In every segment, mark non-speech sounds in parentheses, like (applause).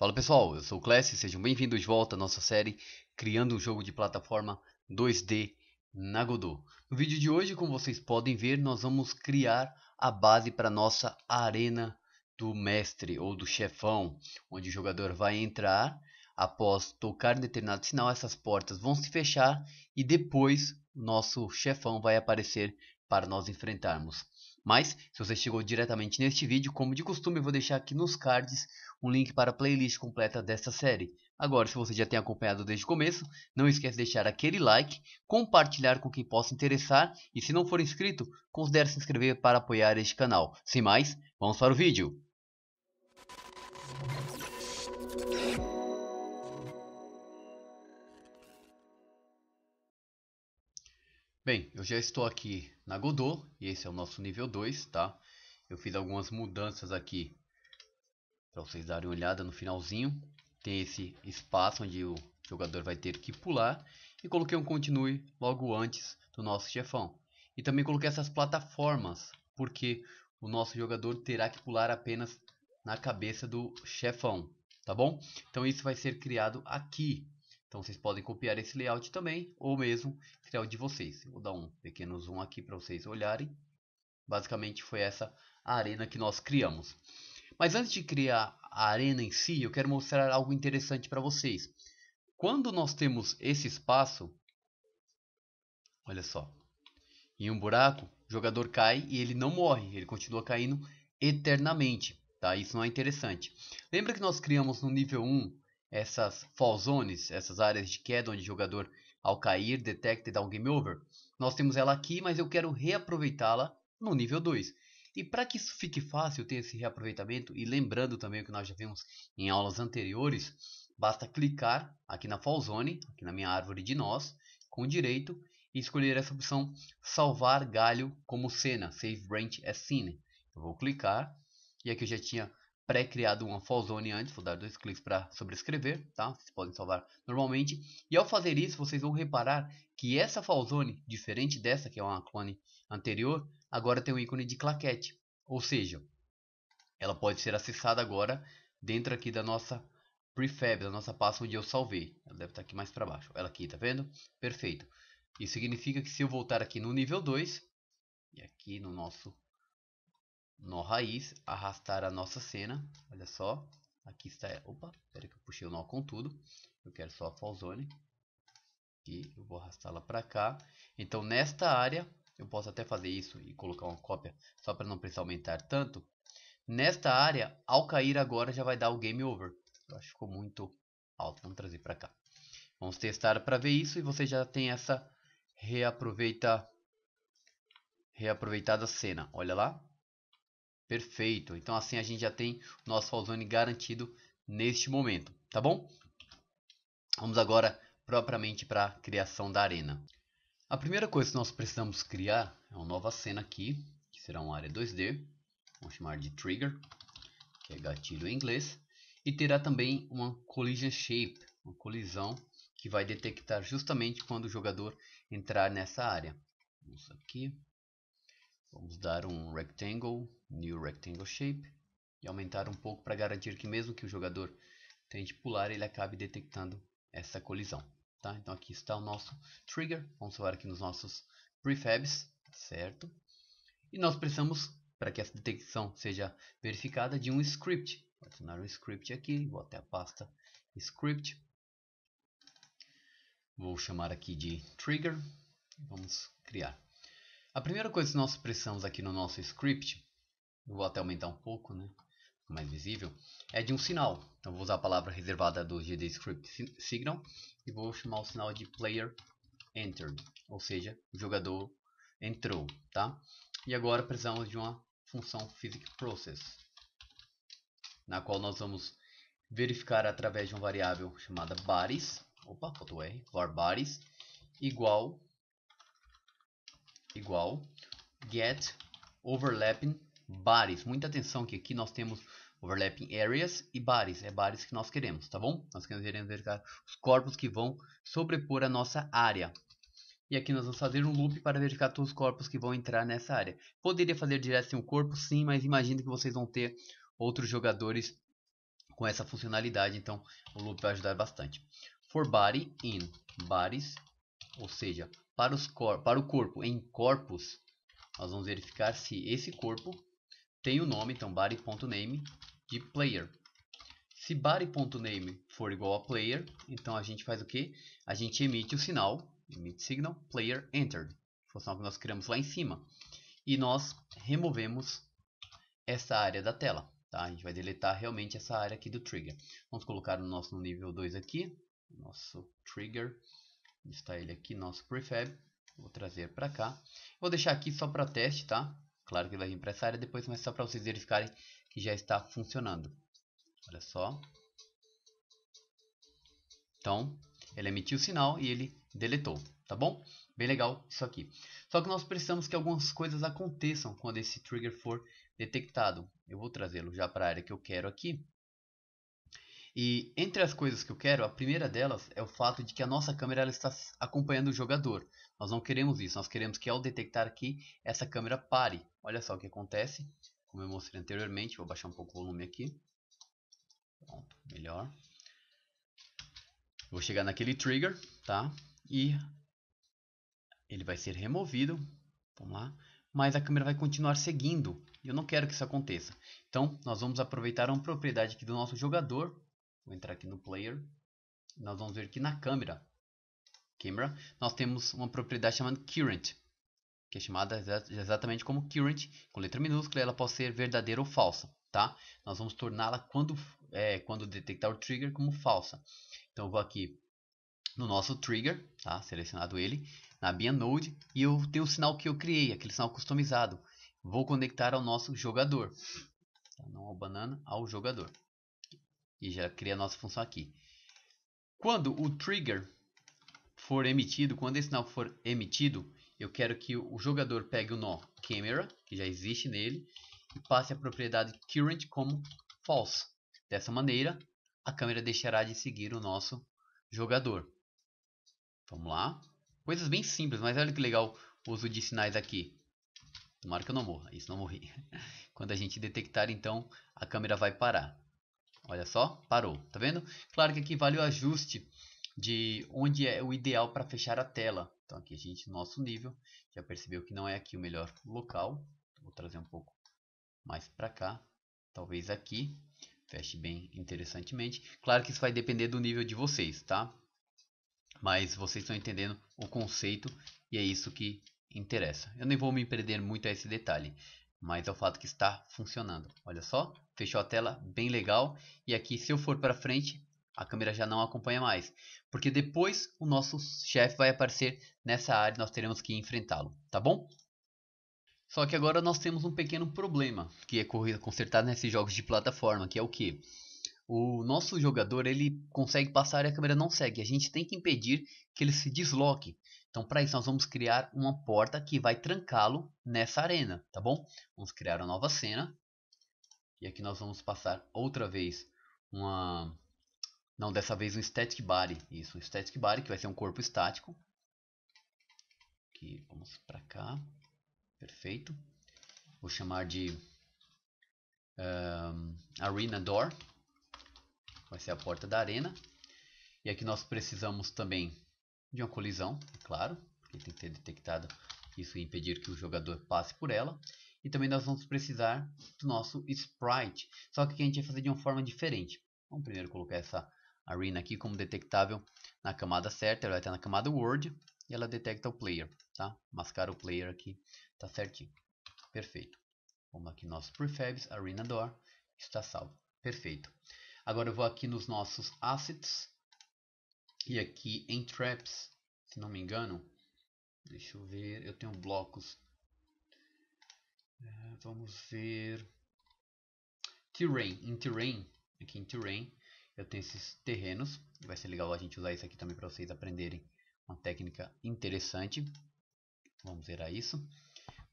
Fala pessoal, eu sou o Class, sejam bem-vindos de volta à nossa série Criando um jogo de plataforma 2D na Godot. No vídeo de hoje, como vocês podem ver, nós vamos criar a base para nossa arena do mestre ou do chefão, onde o jogador vai entrar, após tocar em determinado sinal, essas portas vão se fechar e depois nosso chefão vai aparecer para nós enfrentarmos. Mas, se você chegou diretamente neste vídeo, como de costume eu vou deixar aqui nos cards um link para a playlist completa desta série. Agora, se você já tem acompanhado desde o começo, não esquece de deixar aquele like, compartilhar com quem possa interessar e se não for inscrito, considere se inscrever para apoiar este canal. Sem mais, vamos para o vídeo. Bem, eu já estou aqui na Godot e esse é o nosso nível 2, tá? Eu fiz algumas mudanças aqui para vocês darem uma olhada no finalzinho. Tem esse espaço onde o jogador vai ter que pular e coloquei um continue logo antes do nosso chefão. E também coloquei essas plataformas, porque o nosso jogador terá que pular apenas na cabeça do chefão, tá bom? Então isso vai ser criado aqui então vocês podem copiar esse layout também, ou mesmo criar o de vocês. Vou dar um pequeno zoom aqui para vocês olharem. Basicamente foi essa a arena que nós criamos. Mas antes de criar a arena em si, eu quero mostrar algo interessante para vocês. Quando nós temos esse espaço, olha só, em um buraco, o jogador cai e ele não morre, ele continua caindo eternamente. Tá? Isso não é interessante. Lembra que nós criamos no nível 1 essas fall zones, essas áreas de queda onde o jogador ao cair detecta e dá um game over. Nós temos ela aqui, mas eu quero reaproveitá-la no nível 2. E para que isso fique fácil ter esse reaproveitamento, e lembrando também o que nós já vimos em aulas anteriores, basta clicar aqui na fall zone, aqui na minha árvore de nós, com direito, e escolher essa opção salvar galho como cena, save branch as scene. Eu vou clicar, e aqui eu já tinha pré-criado uma zone antes, vou dar dois cliques para sobrescrever, tá? Vocês podem salvar normalmente. E ao fazer isso, vocês vão reparar que essa zone, diferente dessa que é uma clone anterior, agora tem um ícone de claquete. Ou seja, ela pode ser acessada agora dentro aqui da nossa prefab, da nossa pasta onde eu salvei. Ela deve estar aqui mais para baixo. Ela aqui, tá vendo? Perfeito. Isso significa que se eu voltar aqui no nível 2, e aqui no nosso nó raiz, arrastar a nossa cena. Olha só, aqui está. Opa, espera que eu puxei o nó com tudo. Eu quero só a fall zone. E eu vou arrastá-la para cá. Então, nesta área, eu posso até fazer isso e colocar uma cópia só para não precisar aumentar tanto. Nesta área, ao cair agora já vai dar o game over. Eu acho que ficou muito alto. Vamos trazer para cá. Vamos testar para ver isso e você já tem essa reaproveita reaproveitada cena. Olha lá, Perfeito. Então assim a gente já tem o nosso Falzone garantido neste momento, tá bom? Vamos agora propriamente para a criação da arena. A primeira coisa que nós precisamos criar é uma nova cena aqui, que será uma área 2D. Vamos chamar de Trigger, que é gatilho em inglês. E terá também uma Collision Shape, uma colisão que vai detectar justamente quando o jogador entrar nessa área. Vamos aqui, Vamos dar um rectangle, new rectangle shape e aumentar um pouco para garantir que mesmo que o jogador tente pular, ele acabe detectando essa colisão. Tá? Então aqui está o nosso trigger, vamos falar aqui nos nossos prefabs, certo? E nós precisamos, para que essa detecção seja verificada, de um script. Vou adicionar um script aqui, vou até a pasta script. Vou chamar aqui de trigger, vamos criar. A primeira coisa que nós precisamos aqui no nosso script, vou até aumentar um pouco, né? mais visível, é de um sinal. Então vou usar a palavra reservada do GDScript signal e vou chamar o sinal de player entered, ou seja, o jogador entrou, tá? E agora precisamos de uma função physicProcess, na qual nós vamos verificar através de uma variável chamada bodies, opa, faltou R, var bodies, igual igual get overlapping bodies. Muita atenção que aqui nós temos overlapping areas e bodies. É bodies que nós queremos, tá bom? Nós queremos verificar os corpos que vão sobrepor a nossa área. E aqui nós vamos fazer um loop para verificar todos os corpos que vão entrar nessa área. Poderia fazer direto sem um corpo, sim, mas imagine que vocês vão ter outros jogadores com essa funcionalidade, então o loop vai ajudar bastante. For body in bodies, ou seja, para, os cor para o corpo em corpos, nós vamos verificar se esse corpo tem o nome, então body.name de player. Se body.name for igual a player, então a gente faz o que? A gente emite o sinal, emite signal, player entered. O sinal que nós criamos lá em cima. E nós removemos essa área da tela. Tá? A gente vai deletar realmente essa área aqui do trigger. Vamos colocar no nosso no nível 2 aqui, nosso trigger. Está ele aqui, nosso prefab. Vou trazer para cá. Vou deixar aqui só para teste, tá? Claro que vai vir para essa área depois, mas só para vocês verificarem que já está funcionando. Olha só. Então, ele emitiu o sinal e ele deletou, tá bom? Bem legal isso aqui. Só que nós precisamos que algumas coisas aconteçam quando esse trigger for detectado. Eu vou trazê-lo já para a área que eu quero aqui. E entre as coisas que eu quero, a primeira delas é o fato de que a nossa câmera ela está acompanhando o jogador. Nós não queremos isso, nós queremos que ao detectar aqui, essa câmera pare. Olha só o que acontece, como eu mostrei anteriormente, vou baixar um pouco o volume aqui. Pronto, melhor. Vou chegar naquele trigger, tá? E ele vai ser removido. Vamos lá. Mas a câmera vai continuar seguindo. Eu não quero que isso aconteça. Então, nós vamos aproveitar uma propriedade aqui do nosso jogador. Vou entrar aqui no player. Nós vamos ver que na câmera, camera, nós temos uma propriedade chamada current, que é chamada exatamente como current, com letra minúscula, ela pode ser verdadeira ou falsa, tá? Nós vamos torná-la quando é, quando detectar o trigger como falsa. Então eu vou aqui no nosso trigger, tá? Selecionado ele, na minha node e eu tenho o sinal que eu criei, aquele sinal customizado. Vou conectar ao nosso jogador, tá? não ao banana, ao jogador. E já cria a nossa função aqui. Quando o trigger for emitido, quando esse sinal for emitido, eu quero que o jogador pegue o nó camera, que já existe nele, e passe a propriedade current como false. Dessa maneira, a câmera deixará de seguir o nosso jogador. Vamos lá. Coisas bem simples, mas olha que legal o uso de sinais aqui. Tomara que eu não morra. Isso, não morri. (laughs) Quando a gente detectar, então, a câmera vai parar. Olha só, parou. Tá vendo? Claro que aqui vale o ajuste de onde é o ideal para fechar a tela. Então aqui a gente, no nosso nível, já percebeu que não é aqui o melhor local. Vou trazer um pouco mais para cá. Talvez aqui. Feche bem interessantemente. Claro que isso vai depender do nível de vocês, tá? Mas vocês estão entendendo o conceito e é isso que interessa. Eu nem vou me perder muito a esse detalhe, mas é o fato que está funcionando. Olha só, fechou a tela, bem legal. E aqui, se eu for para frente, a câmera já não acompanha mais. Porque depois o nosso chefe vai aparecer nessa área e nós teremos que enfrentá-lo, tá bom? Só que agora nós temos um pequeno problema que é consertado nesses jogos de plataforma, que é o que? o nosso jogador ele consegue passar e a câmera não segue. A gente tem que impedir que ele se desloque. Então, para isso, nós vamos criar uma porta que vai trancá-lo nessa arena, tá bom? Vamos criar uma nova cena. E aqui nós vamos passar outra vez uma... Não, dessa vez um static body. Isso, um static body, que vai ser um corpo estático. Aqui, vamos para cá. Perfeito. Vou chamar de um, Arena Door vai ser a porta da arena. E aqui nós precisamos também de uma colisão, é claro, porque tem que ter detectado isso e impedir que o jogador passe por ela. E também nós vamos precisar do nosso sprite, só que aqui a gente vai fazer de uma forma diferente. Vamos primeiro colocar essa arena aqui como detectável na camada certa, ela vai estar na camada word e ela detecta o player, tá? Mascara o player aqui, tá certinho. Perfeito. Vamos aqui nosso prefabs, arena door, está salvo. Perfeito. Agora eu vou aqui nos nossos assets e aqui em traps, se não me engano, deixa eu ver, eu tenho blocos. Vamos ver terrain, em terrain, aqui em terrain, eu tenho esses terrenos. Vai ser legal a gente usar isso aqui também para vocês aprenderem uma técnica interessante. Vamos ver a isso.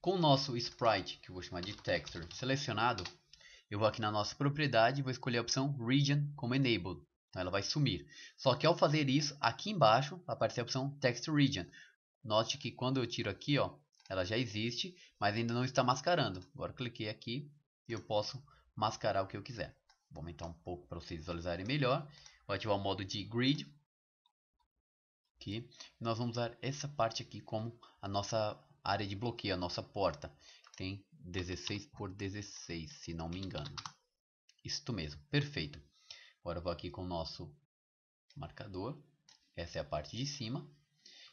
Com o nosso sprite, que eu vou chamar de texture, selecionado, eu vou aqui na nossa propriedade e vou escolher a opção Region como Enabled. Então ela vai sumir. Só que ao fazer isso, aqui embaixo vai aparecer a opção Text Region. Note que quando eu tiro aqui, ó, ela já existe, mas ainda não está mascarando. Agora cliquei aqui e eu posso mascarar o que eu quiser. Vou aumentar um pouco para vocês visualizarem melhor. Vou ativar o modo de grid. Aqui. Nós vamos usar essa parte aqui como a nossa área de bloqueio, a nossa porta. Tem 16 por 16, se não me engano. Isto mesmo, perfeito. Agora eu vou aqui com o nosso marcador. Essa é a parte de cima.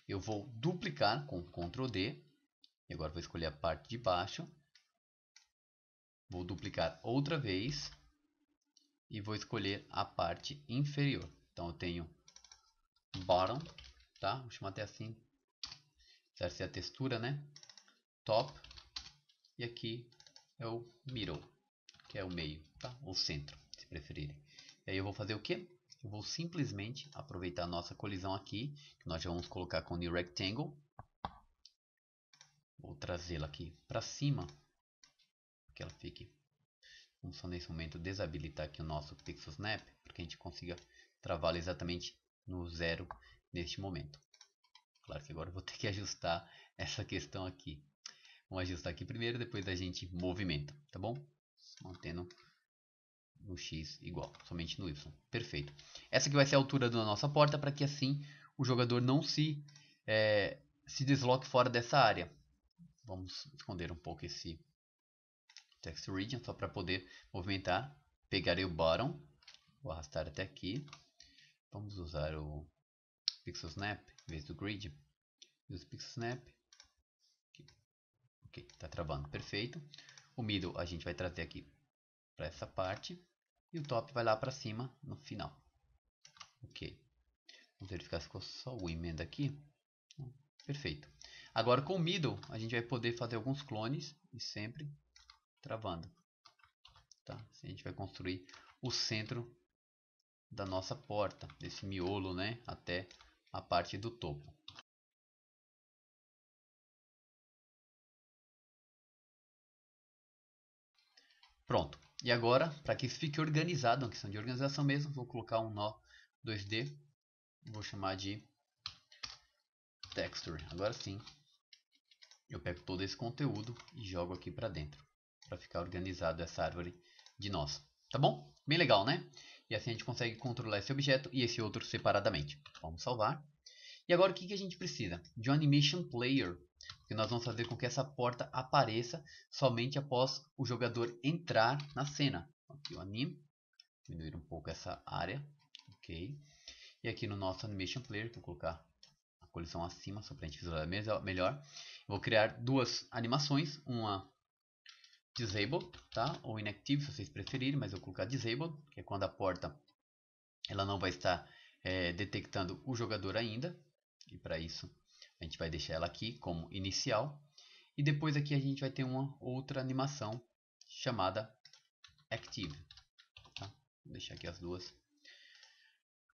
Eu vou duplicar com Ctrl D. E agora vou escolher a parte de baixo. Vou duplicar outra vez. E vou escolher a parte inferior. Então eu tenho bottom, tá? Vou chamar até assim. Essa é a textura, né? Top. E aqui é o middle, que é o meio, tá? O centro, se preferirem. E aí eu vou fazer o que? Eu vou simplesmente aproveitar a nossa colisão aqui, que nós já vamos colocar com o New Rectangle. Vou trazê-la aqui para cima, que ela fique. Vamos só nesse momento desabilitar aqui o nosso Pixel Snap, para que a gente consiga travá-la exatamente no zero neste momento. Claro que agora vou ter que ajustar essa questão aqui. Vamos ajustar aqui primeiro, depois a gente movimenta, tá bom? Mantendo no X igual, somente no Y. Perfeito. Essa aqui vai ser a altura da nossa porta para que assim o jogador não se, é, se desloque fora dessa área. Vamos esconder um pouco esse text region só para poder movimentar. Pegarei o bottom, vou arrastar até aqui. Vamos usar o pixel snap em vez do grid. Use pixel snap. Ok, está travando, perfeito. O middle a gente vai trazer aqui para essa parte e o top vai lá para cima no final. Ok. Vamos verificar se ficou só o emenda aqui. Perfeito. Agora com o middle a gente vai poder fazer alguns clones e sempre travando. Tá? Assim a gente vai construir o centro da nossa porta, desse miolo, né, até a parte do topo. Pronto. E agora, para que isso fique organizado, uma questão de organização mesmo, vou colocar um nó 2D. Vou chamar de texture. Agora sim, eu pego todo esse conteúdo e jogo aqui para dentro, para ficar organizado essa árvore de nós. Tá bom? Bem legal, né? E assim a gente consegue controlar esse objeto e esse outro separadamente. Vamos salvar. E agora o que, a gente precisa? De um animation player que nós vamos fazer com que essa porta apareça somente após o jogador entrar na cena. Aqui o anime, diminuir um pouco essa área, ok. E aqui no nosso animation player, vou colocar a colisão acima só para a gente visualizar melhor. Vou criar duas animações, uma disabled, tá? Ou inactive se vocês preferirem, mas eu vou colocar disabled, que é quando a porta ela não vai estar é, detectando o jogador ainda. E para isso a gente vai deixar ela aqui como inicial. E depois aqui a gente vai ter uma outra animação chamada Active. Tá? Vou deixar aqui as duas.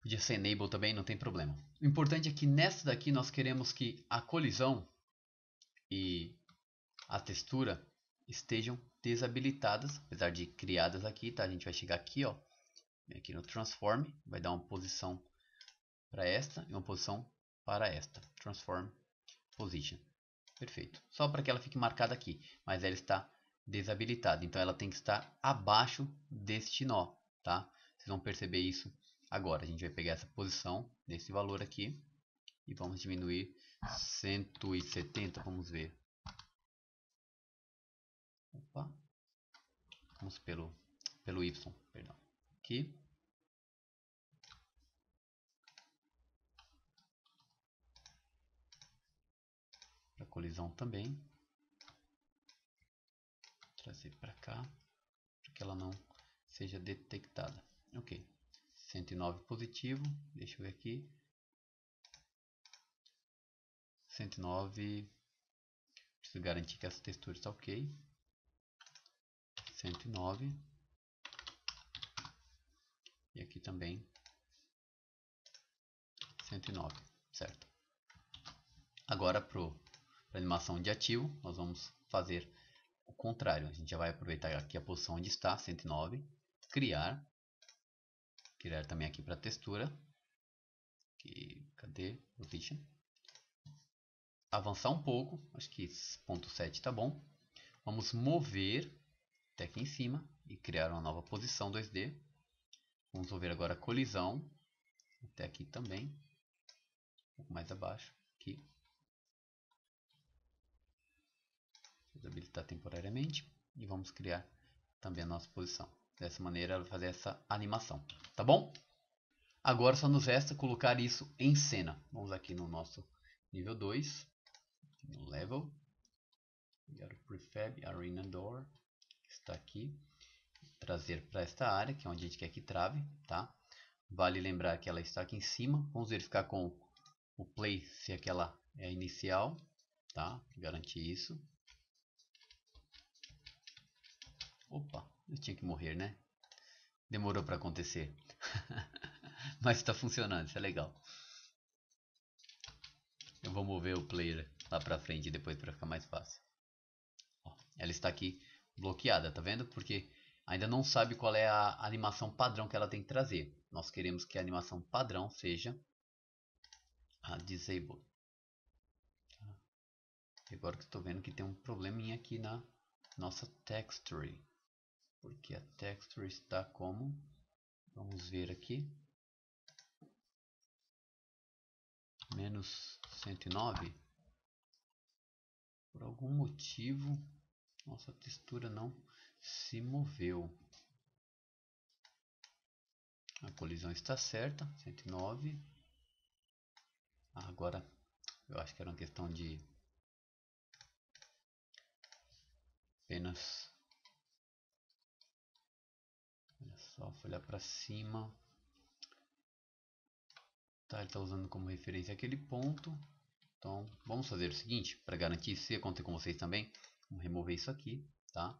Podia ser Enable também, não tem problema. O importante é que nessa daqui nós queremos que a colisão e a textura estejam desabilitadas, apesar de criadas aqui, tá? A gente vai chegar aqui, ó, aqui no Transform, vai dar uma posição para esta e uma posição para esta. Transform Position. Perfeito. Só para que ela fique marcada aqui. Mas ela está desabilitada. Então ela tem que estar abaixo deste nó. Tá? Vocês vão perceber isso agora. A gente vai pegar essa posição desse valor aqui. E vamos diminuir 170. Vamos ver. Opa. Vamos pelo, pelo Y. Perdão. Aqui. colisão também. Trazer para cá, para que ela não seja detectada. Ok. 109 positivo, deixa eu ver aqui. 109, preciso garantir que essa textura está ok. 109. E aqui também 109, certo? Agora para animação de ativo, nós vamos fazer o contrário. A gente já vai aproveitar aqui a posição onde está, 109, criar, criar também aqui para textura, aqui, cadê? Position. Avançar um pouco, acho que ponto 7 está bom. Vamos mover até aqui em cima e criar uma nova posição 2D. Vamos ver agora a colisão. Até aqui também. Um pouco mais abaixo. Aqui. Desabilitar temporariamente. E vamos criar também a nossa posição. Dessa maneira, ela vai fazer essa animação. Tá bom? Agora só nos resta colocar isso em cena. Vamos aqui no nosso nível 2. No level. Pegar Prefab Arena Door. Está aqui. Trazer para esta área, que é onde a gente quer que trave. Tá? Vale lembrar que ela está aqui em cima. Vamos verificar com o Play se aquela é inicial. Tá? Garantir isso. Opa, eu tinha que morrer, né? Demorou para acontecer. (laughs) Mas está funcionando, isso é legal. Eu vou mover o player lá para frente depois para ficar mais fácil. Ó, ela está aqui bloqueada, tá vendo? Porque ainda não sabe qual é a animação padrão que ela tem que trazer. Nós queremos que a animação padrão seja a disable. Agora que estou vendo que tem um probleminha aqui na nossa texture porque a texture está como? Vamos ver aqui. Menos 109 por algum motivo nossa textura não se moveu. A colisão está certa 109 ah, agora eu acho que era uma questão de apenas Só olhar para cima. Tá, ele está usando como referência aquele ponto. Então, vamos fazer o seguinte, para garantir se acontecer com vocês também. Vamos remover isso aqui, tá?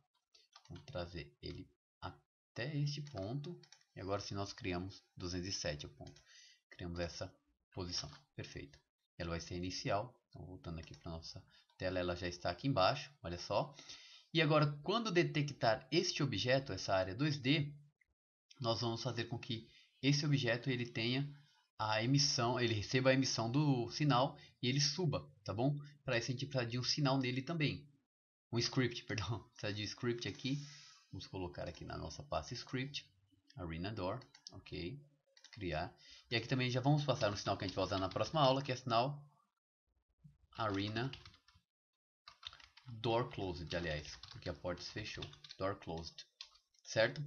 Vamos trazer ele até este ponto. E agora se nós criamos 207 o ponto. Criamos essa posição. Perfeito. Ela vai ser inicial. Então, voltando aqui para nossa tela, ela já está aqui embaixo. Olha só. E agora, quando detectar este objeto, essa área 2D, nós vamos fazer com que esse objeto ele tenha a emissão, ele receba a emissão do sinal e ele suba, tá bom? Para isso a gente precisa de um sinal nele também. Um script, (laughs) perdão. Precisa de script aqui. Vamos colocar aqui na nossa pasta script. Arena Door. Ok. Criar. E aqui também já vamos passar um sinal que a gente vai usar na próxima aula, que é sinal Arena Door Closed, aliás. Porque a porta se fechou. Door Closed. Certo?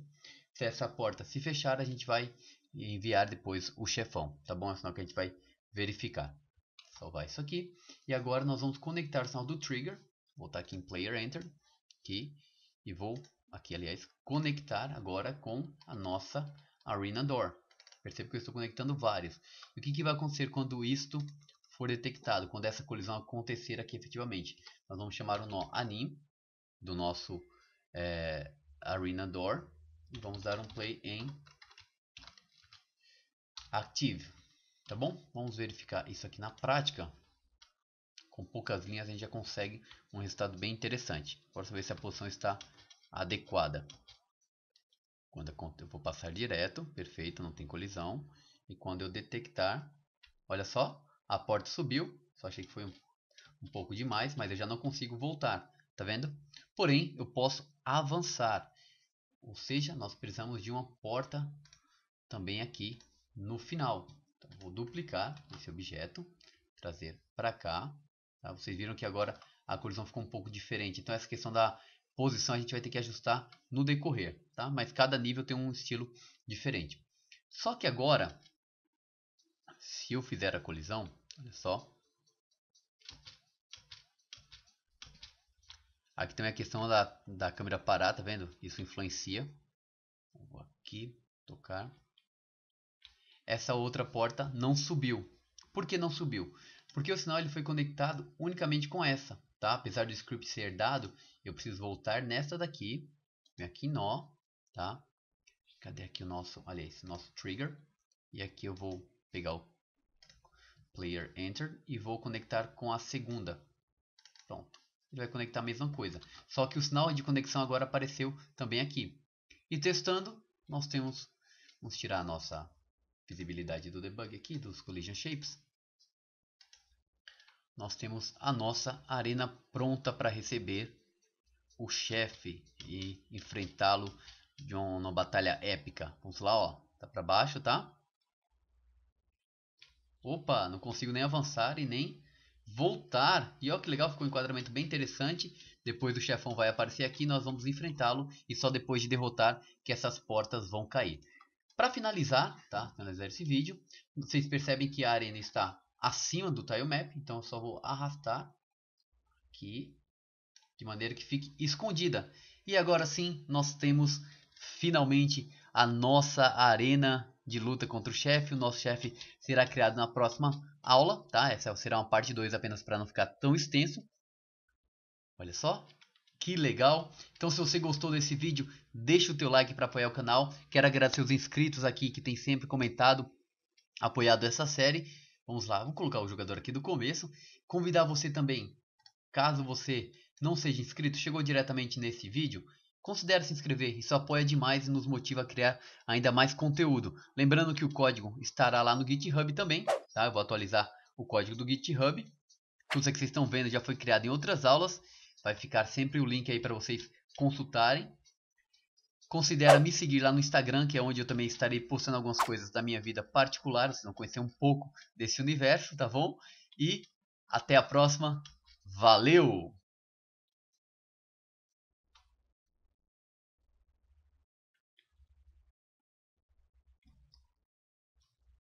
Se essa porta se fechar, a gente vai enviar depois o chefão, tá bom? É sinal que a gente vai verificar. Salvar isso aqui. E agora nós vamos conectar o sinal do trigger. Voltar aqui em Player Enter. Aqui. E vou, aqui aliás, conectar agora com a nossa Arena Door. Percebe que eu estou conectando vários. E o que, que vai acontecer quando isto for detectado? Quando essa colisão acontecer aqui efetivamente? Nós vamos chamar o nó anim do nosso é, Arena Door e vamos dar um play em Active. Tá bom? Vamos verificar isso aqui na prática. Com poucas linhas a gente já consegue um resultado bem interessante. Agora ver se a posição está adequada. Quando eu vou passar direto, perfeito, não tem colisão. E quando eu detectar, olha só, a porta subiu. Só achei que foi um, um pouco demais, mas eu já não consigo voltar. Tá vendo? Porém, eu posso avançar. Ou seja, nós precisamos de uma porta também aqui no final. Então, vou duplicar esse objeto, trazer para cá. Tá? Vocês viram que agora a colisão ficou um pouco diferente. Então essa questão da posição a gente vai ter que ajustar no decorrer. Tá? Mas cada nível tem um estilo diferente. Só que agora, se eu fizer a colisão, olha só, Aqui também a questão da, da câmera parar, tá vendo? Isso influencia. Vou aqui, tocar. Essa outra porta não subiu. Por que não subiu? Porque o sinal ele foi conectado unicamente com essa, tá? Apesar do script ser dado, eu preciso voltar nessa daqui. Aqui nó, tá? Cadê aqui o nosso, aliás, nosso trigger? E aqui eu vou pegar o player enter e vou conectar com a segunda. Pronto ele vai conectar a mesma coisa. Só que o sinal de conexão agora apareceu também aqui. E testando, nós temos, vamos tirar a nossa visibilidade do debug aqui, dos collision shapes. Nós temos a nossa arena pronta para receber o chefe e enfrentá-lo de uma batalha épica. Vamos lá, ó. Tá para baixo, tá? Opa, não consigo nem avançar e nem voltar. E olha que legal, ficou um enquadramento bem interessante. Depois o chefão vai aparecer aqui, nós vamos enfrentá-lo. E só depois de derrotar que essas portas vão cair. Para finalizar, tá? Finalizar esse vídeo, vocês percebem que a arena está acima do tile map. Então eu só vou arrastar aqui de maneira que fique escondida. E agora sim, nós temos finalmente a nossa arena de luta contra o chefe. O nosso chefe será criado na próxima aula, tá? Essa será uma parte 2 apenas para não ficar tão extenso. Olha só, que legal. Então se você gostou desse vídeo, deixa o teu like para apoiar o canal. Quero agradecer os inscritos aqui que tem sempre comentado, apoiado essa série. Vamos lá, vou colocar o jogador aqui do começo. Convidar você também, caso você não seja inscrito, chegou diretamente nesse vídeo, Considere se inscrever, isso apoia demais e nos motiva a criar ainda mais conteúdo. Lembrando que o código estará lá no GitHub também, tá? Eu vou atualizar o código do GitHub. Tudo isso que vocês estão vendo já foi criado em outras aulas. Vai ficar sempre o link aí para vocês consultarem. Considere me seguir lá no Instagram, que é onde eu também estarei postando algumas coisas da minha vida particular. Vocês vão conhecer um pouco desse universo, tá bom? E até a próxima. Valeu!